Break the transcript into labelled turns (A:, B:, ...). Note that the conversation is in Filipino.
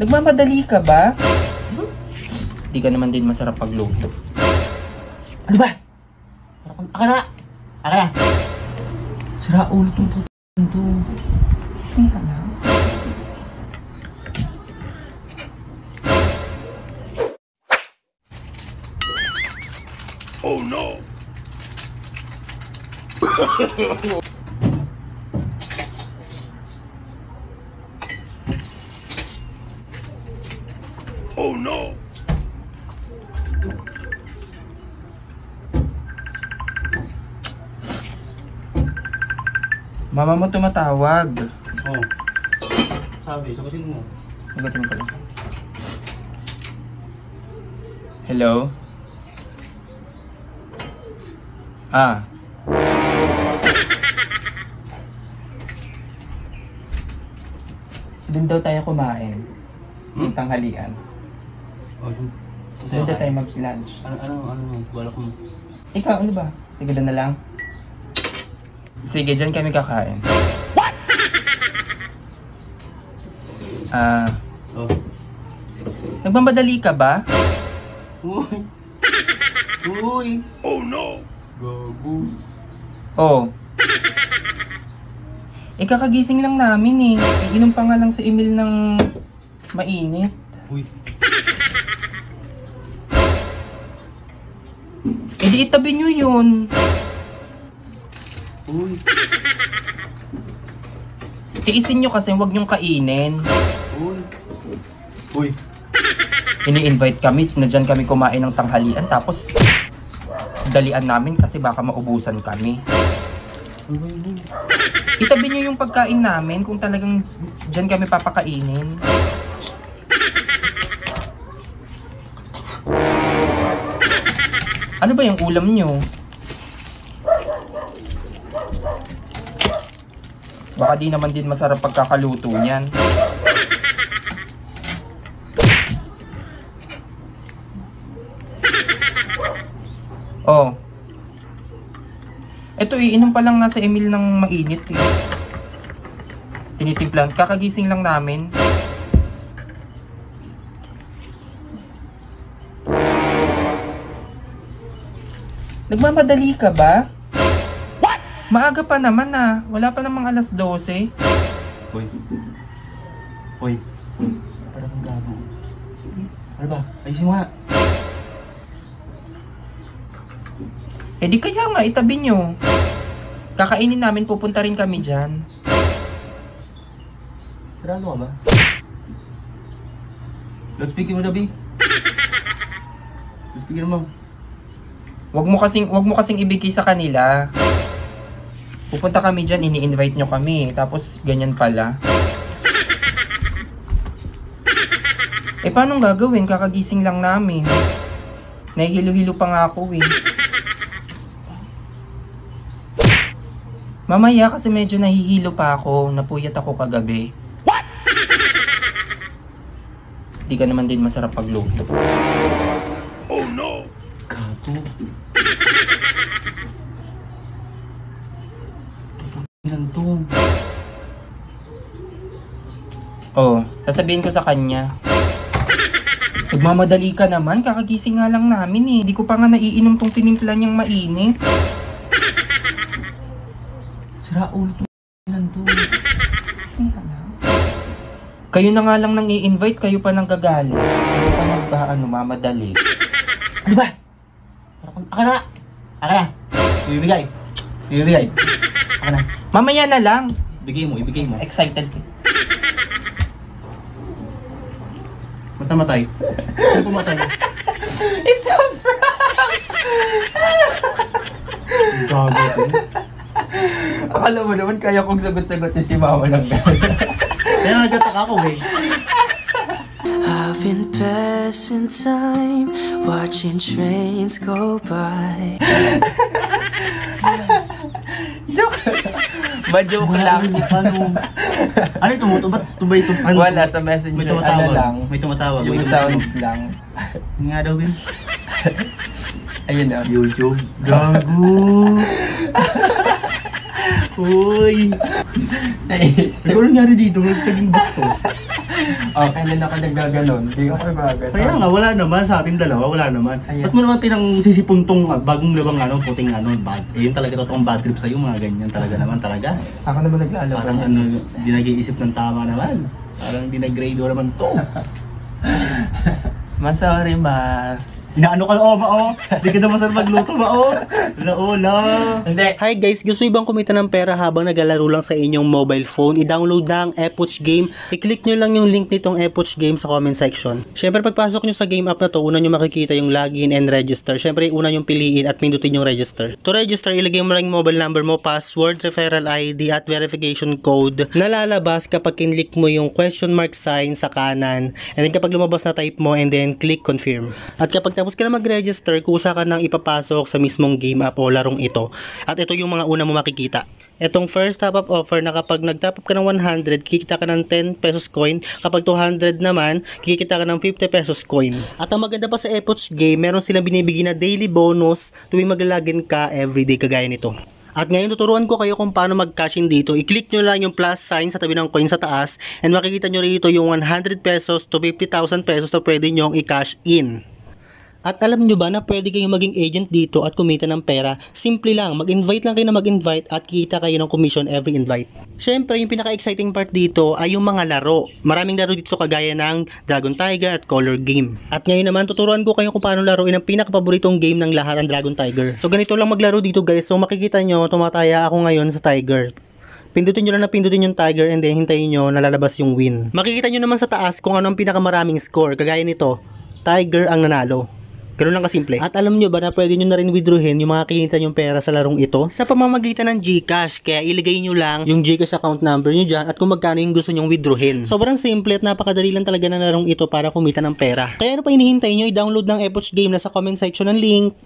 A: Nagmamadali ka ba? Di ka naman din masarap pagluto.
B: Ano ba? Aka na! Aka na!
A: Sira ulo tong puto to. Kaya lang. Mama mo tumatawag.
B: Oh. Sabi, sagutin mo.
A: Sagutin mo pala. Hello? Ah. Doon daw tayo kumain.
B: Hmm?
A: Yung tanghalian.
B: Dun.
A: Doon daw tayo mag-lunch.
B: Ano, ano, ano, balak mo.
A: Ikaw, ano ba? Sige, doon na lang. Sige, dyan kami kakain. Ah,
B: Oh.
A: nagmamadali ka ba?
B: Uy! Uy! Oh no! Gago.
A: Oh. Eh, kakagising lang namin eh. Iinom pa nga lang si Emil ng mainit.
B: Uy!
A: Eh, di itabi nyo yun.
B: Uy!
A: Tiisin nyo kasi, huwag nyong kainin.
B: Uy! Uy!
A: Ini-invite kami, na dyan kami kumain ng tanghalian, tapos dalian namin kasi baka maubusan kami.
B: Uy!
A: Itabi nyo yung pagkain namin kung talagang dyan kami papakainin. Ano ba yung ulam nyo? Baka di naman din masarap pagkakaluto niyan. Oh. Ito, iinom pa lang nga sa Emil ng mainit eh. Tinitimplan. Kakagising lang namin. Nagmamadali ka ba? What? Maaga pa naman ah. Wala pa namang alas 12.
B: Uy! Uy! Parang kang gago. Ano ba? Ayusin mo nga.
A: Eh di kaya nga, itabi nyo. Kakainin namin, pupunta rin kami dyan.
B: Sarado ka ba? Loudspeaker mo, Dabi. Loudspeaker mo.
A: Wag mo kasing, wag mo kasing ibigay sa kanila. Pupunta kami dyan, ini-invite nyo kami. Tapos, ganyan pala. Eh, paano gagawin? Kakagising lang namin. Nahihilo-hilo pa nga ako eh. Mamaya kasi medyo nahihilo pa ako. Napuyat ako kagabi. What? Di ka naman din masarap pagluto.
B: Gago. To?
A: Oh, sasabihin ko sa kanya. Nagmamadali ka naman, kakagising nga lang namin eh. Di ko pa nga naiinom tong tinimpla niyang mainit.
B: Sira ulo to.
A: Lang. Kayo na nga lang nang i-invite, kayo pa nang gagalit. Kayo pa nang ba, ano, mamadali.
B: Ano ba? Aka na! Aka na! Ibibigay! Ibibigay! Aka na.
A: Mamaya na lang.
B: Ibigay mo, ibigay mo.
A: Excited ko.
B: Matamatay. Sino pumatay?
A: It's a prank!
B: Gago to.
A: Akala mo naman kaya kong sagot-sagotin si mama ng gano'n.
B: Kaya nagtataka ako eh.
C: I've been passing time, watching trains go by.
A: Joke! Ba-joke lang.
B: Ano? Ano ito mo? Ba't tumba ito? Ano?
A: Wala sa
B: May
A: messenger, ano
B: tumatawag.
A: lang.
B: May tumatawag.
A: Yung
B: May
A: sounds lang.
B: Nga daw yun.
A: Ayun na.
B: YouTube. Gago. Uy.
A: Naiis.
B: Ano nangyari dito? Nagtaging bastos.
A: Oh, kailan ako naggaganon? Hindi ako gaganon.
B: Kaya nga, wala naman sa ating dalawa, wala naman.
A: Ayan.
B: Ba't mo naman tinang sisipuntong ah, bagong labang ano, puting ano, bad. Eh, yun talaga totoong bad trip sa'yo, mga ganyan talaga naman talaga.
A: Ako naman naglalaro.
B: Parang ano, di nag-iisip ng tama naman. Parang di nag-grade naman to.
A: Ma, sorry, ma.
B: Inaano ka, oh, ma, oh. Di ka na masarap magluto, ma, oh. Laula.
A: Hindi.
D: Hi guys, gusto ibang kumita ng pera habang naglalaro lang sa inyong mobile phone? I-download na ang Epoch Game. I-click nyo lang yung link nitong Epoch Game sa comment section. Siyempre pagpasok nyo sa game app na to, una nyo makikita yung login and register. Siyempre una nyo piliin at pindutin yung register. To register, ilagay mo lang yung mobile number mo, password, referral ID at verification code na lalabas kapag kinlik mo yung question mark sign sa kanan. And then kapag lumabas na type mo and then click confirm. At kapag tapos ka na mag-register, kusa ka nang ipapasok sa mismong game app o larong ito. At ito yung mga una mo makikita. Itong first top up offer na kapag nag-top up ka ng 100, kikita ka ng 10 pesos coin. Kapag 200 naman, kikita ka ng 50 pesos coin. At ang maganda pa sa Epoch Game, meron silang binibigyan na daily bonus tuwing maglalagin ka everyday kagaya nito. At ngayon tuturuan ko kayo kung paano mag-cash in dito. I-click nyo lang yung plus sign sa tabi ng coin sa taas and makikita nyo rito yung 100 pesos to 50,000 pesos na pwede nyong i-cash in. At alam nyo ba na pwede kayong maging agent dito at kumita ng pera? Simple lang, mag-invite lang kayo na mag-invite at kita kayo ng commission every invite. Siyempre, yung pinaka-exciting part dito ay yung mga laro. Maraming laro dito kagaya ng Dragon Tiger at Color Game. At ngayon naman, tuturuan ko kayo kung paano laruin ang pinaka-paboritong game ng lahat ang Dragon Tiger. So ganito lang maglaro dito guys. So makikita nyo, tumataya ako ngayon sa Tiger. Pindutin nyo lang na pindutin yung tiger and then hintayin nyo na lalabas yung win. Makikita nyo naman sa taas kung ano ang pinakamaraming score. Kagaya nito, tiger ang nanalo. Ganun lang kasimple. At alam nyo ba na pwede nyo na rin withdrawin yung mga kinita nyong pera sa larong ito sa pamamagitan ng GCash. Kaya ilagay nyo lang yung GCash account number nyo dyan at kung magkano yung gusto nyong withdrawin. Sobrang simple at napakadali lang talaga ng larong ito para kumita ng pera. Kaya ano pa hinihintay nyo, i-download ng Epoch Game na sa comment section ng link.